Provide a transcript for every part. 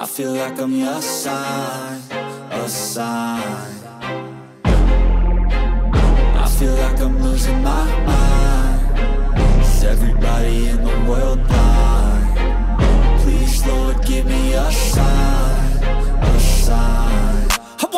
I feel like I'm your sign, a sign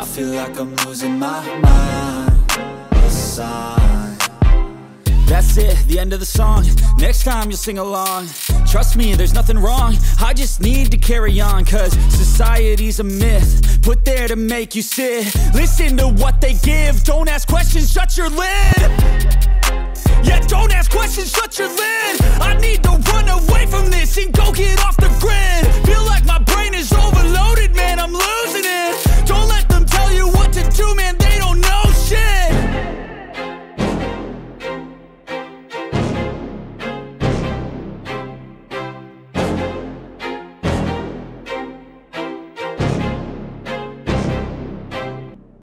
I feel like I'm losing my mind. A sign That's it, the end of the song. Next time you'll sing along. Trust me, there's nothing wrong. I just need to carry on Cause society's a myth Put there to make you sit. Listen to what they give. Don't ask questions, shut your lid. Yeah, don't ask questions, shut your lid. I need to run away from this And go get off the grid